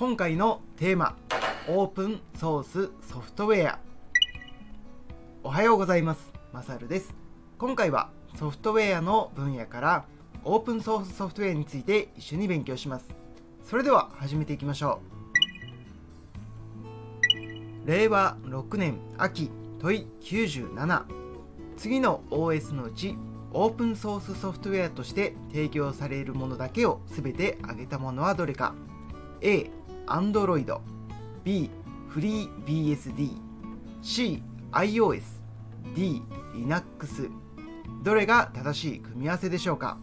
今回のテーマオープンソースソフトウェア。おはようございます。マサルです。今回はソフトウェアの分野からオープンソースソフトウェアについて一緒に勉強します。それでは始めていきましょう。令和6年秋問い97次の OS のうちオープンソースソフトウェアとして提供されるものだけを全て挙げたものはどれか。A Android B フリー BSD C iOS D Linux どれが正しい組み合わせでしょうか？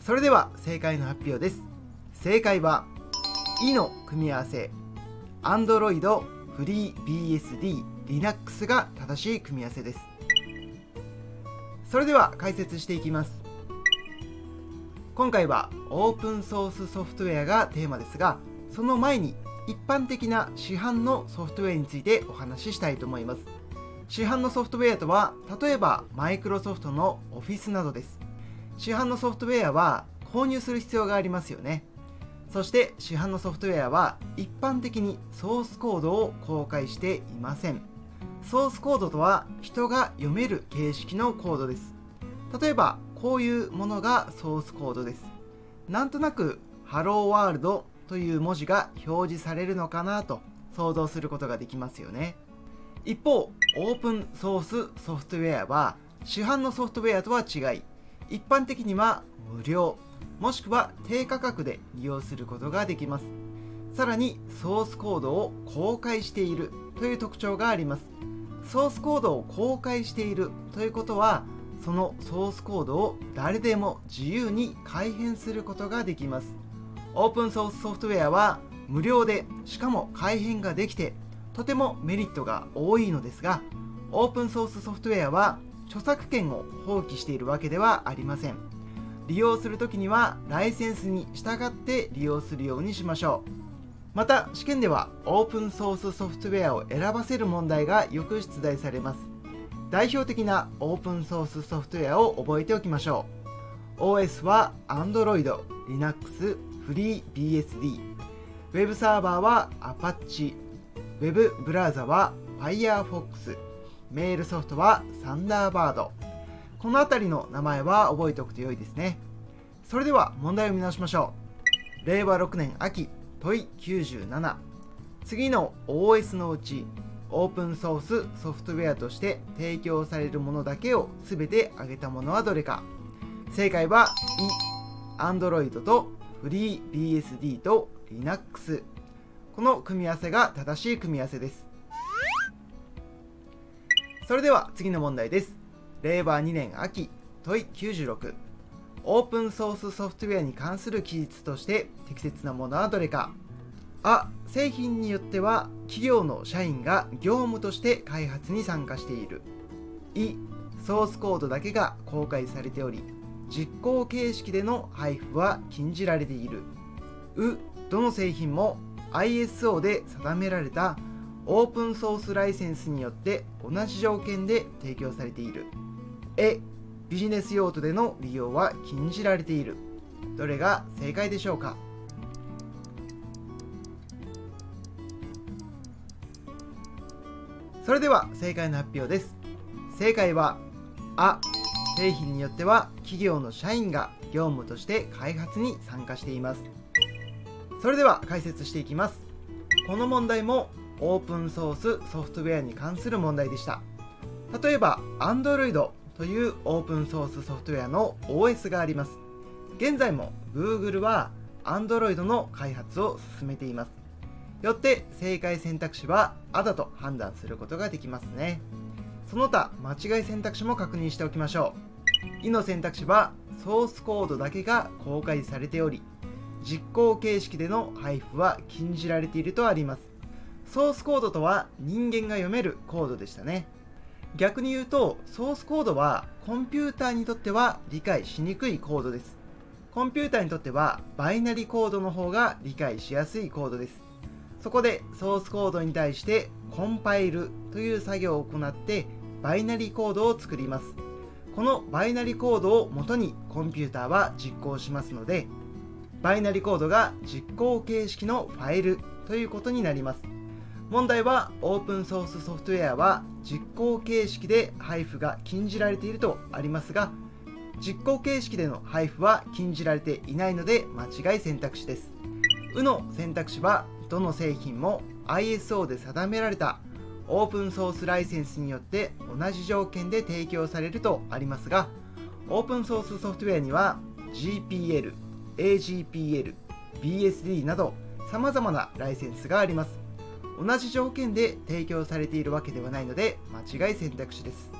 それでは正解の発表です。正解は E の組み合わせ Android フリー BSD Linux が正しい組み合わせです。それでは解説していきます。今回はオープンソースソフトウェアがテーマですがその前に一般的な市販のソフトウェアについてお話ししたいと思います。市販のソフトウェアとは例えばマイクロソフトの Office などです。市販のソフトウェアは購入する必要がありますよね。そして市販のソフトウェアは一般的にソースコードを公開していません。ソースコードとは人が読める形式のコードです。例えばこういうものがソースコードです。なんとなくハローワールドという文字が表示されるのかなと想像することができますよね。一方オープンソースソフトウェアは市販のソフトウェアとは違い一般的には無料もしくは低価格で利用することができます。さらにソースコードを公開しているという特徴があります。ソースコードを公開しているということはそのソースコードを誰でも自由に改変することができます。オープンソースソフトウェアは無料でしかも改変ができてとてもメリットが多いのですがオープンソースソフトウェアは著作権を放棄しているわけではありません。利用するときにはライセンスに従って利用するようにしましょう。また試験ではオープンソースソフトウェアを選ばせる問題がよく出題されます。代表的なオープンソースソフトウェアを覚えておきましょう。OS は Android、Linux、FreeBSD ウェブサーバーは Apache ウェブブラウザは Firefox メールソフトは Thunderbird この辺りの名前は覚えておくと良いですね。それでは問題を見直しましょう。令和6年秋問い97次の OS のうちオープンソースソフトウェアとして提供されるものだけを全て挙げたものはどれか。正解は E Android と FreeBSD と Linux この組み合わせが正しい組み合わせです。それでは次の問題です。令和2年秋問い96オープンソースソフトウェアに関する記述として適切なものはどれか。あ製品によっては企業の社員が業務として開発に参加している。いソースコードだけが公開されており実行形式での配布は禁じられている。うどの製品も ISO で定められたオープンソースライセンスによって同じ条件で提供されている。えビジネス用途での利用は禁じられている。どれが正解でしょうか？それでは正解の発表です。正解はあ製品によっては企業の社員が業務として開発に参加しています。それでは解説していきます。この問題もオープンソースソフトウェアに関する問題でした。例えば Android というオープンソースソフトウェアの OS があります。現在も Google は Android の開発を進めています。よって正解選択肢はあだと判断することができますね。その他間違い選択肢も確認しておきましょう。いの選択肢はソースコードだけが公開されており実行形式での配布は禁じられているとあります。ソースコードとは人間が読めるコードでしたね。逆に言うとソースコードはコンピューターにとっては理解しにくいコードです。コンピューターにとってはバイナリコードの方が理解しやすいコードです。そこでソースコードに対してコンパイルという作業を行ってバイナリーコードを作ります。このバイナリコードを元にコンピューターは実行しますのでバイナリコードが実行形式のファイルということになります。問題はオープンソースソフトウェアは実行形式で配布が禁じられているとありますが実行形式での配布は禁じられていないので間違い選択肢です。U の選択肢はどの製品も ISO で定められたオープンソースライセンスによって同じ条件で提供されるとありますがオープンソースソフトウェアには GPL、AGPL、BSD など様々なライセンスがあります。同じ条件で提供されているわけではないので間違い選択肢です。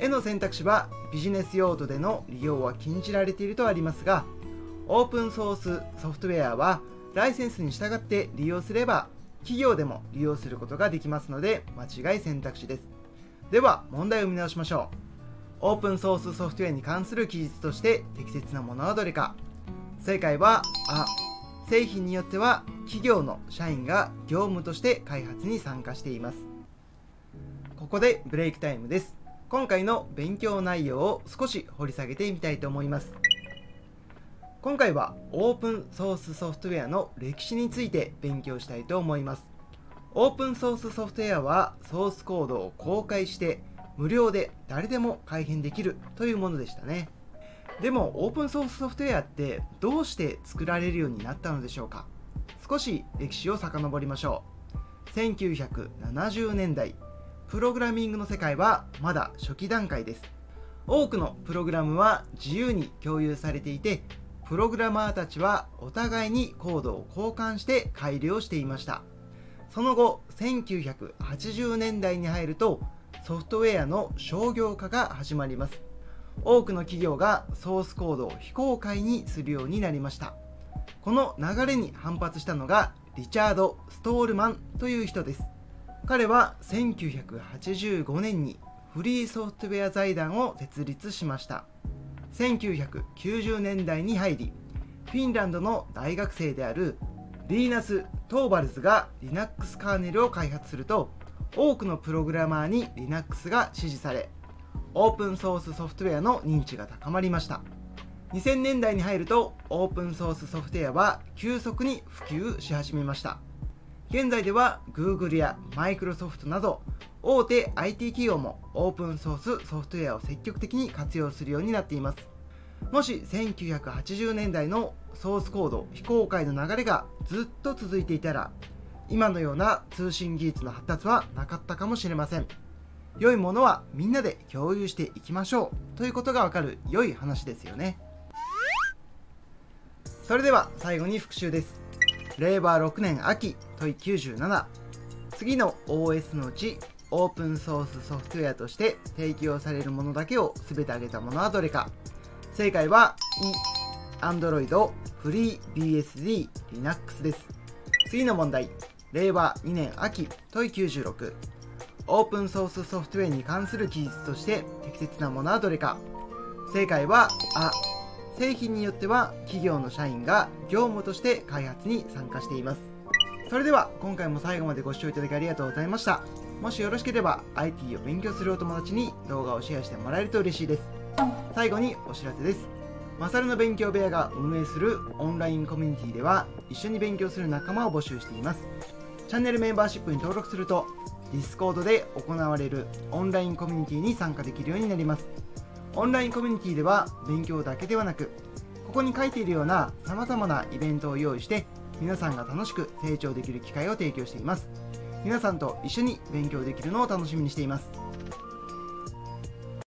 絵の選択肢はビジネス用途での利用は禁じられているとありますがオープンソースソフトウェアはライセンスに従って利用すれば企業でも利用することができますので間違い選択肢です。では問題を見直しましょう。オープンソースソフトウェアに関する記述として適切なものはどれか。正解はあ製品によっては企業の社員が業務として開発に参加しています。ここでブレイクタイムです。今回の勉強内容を少し掘り下げてみたいと思います。今回はオープンソースソフトウェアの歴史について勉強したいと思います。オープンソースソフトウェアはソースコードを公開して無料で誰でも改変できるというものでしたね。でもオープンソースソフトウェアってどうして作られるようになったのでしょうか。少し歴史を遡りましょう。1970年代プログラミングの世界はまだ初期段階です。多くのプログラムは自由に共有されていてプログラマーたちはお互いにコードを交換して改良していました。その後1980年代に入るとソフトウェアの商業化が始まります。多くの企業がソースコードを非公開にするようになりました。この流れに反発したのがリチャード・ストールマンという人です。彼は1985年にフリーソフトウェア財団を設立しました。1990年代に入りフィンランドの大学生であるリーナス・トーバルズが Linux カーネルを開発すると多くのプログラマーに Linux が支持されオープンソースソフトウェアの認知が高まりました。2000年代に入るとオープンソースソフトウェアは急速に普及し始めました。現在では Google や Microsoft など大手 IT 企業もオープンソースソフトウェアを積極的に活用するようになっています。もし1980年代のソースコード非公開の流れがずっと続いていたら今のような通信技術の発達はなかったかもしれません。良いものはみんなで共有していきましょう。ということがわかる良い話ですよね。それでは最後に復習です。令和6年秋問い97次の OS のうちオープンソースソフトウェアとして提供されるものだけを全て挙げたものはどれか。正解は E Android フリー BSD Linux です。次の問題。令和2年秋問い96オープンソースソフトウェアに関する記述として適切なものはどれか。正解はあ製品によっては企業の社員が業務として開発に参加しています。それでは今回も最後までご視聴いただきありがとうございました。もしよろしければ IT を勉強するお友達に動画をシェアしてもらえると嬉しいです。最後にお知らせです。マサルの勉強部屋が運営するオンラインコミュニティでは一緒に勉強する仲間を募集しています。チャンネルメンバーシップに登録すると Discord で行われるオンラインコミュニティに参加できるようになります。オンラインコミュニティでは勉強だけではなくここに書いているようなさまざまなイベントを用意して皆さんが楽しく成長できる機会を提供しています。皆さんと一緒に勉強できるのを楽しみにしています。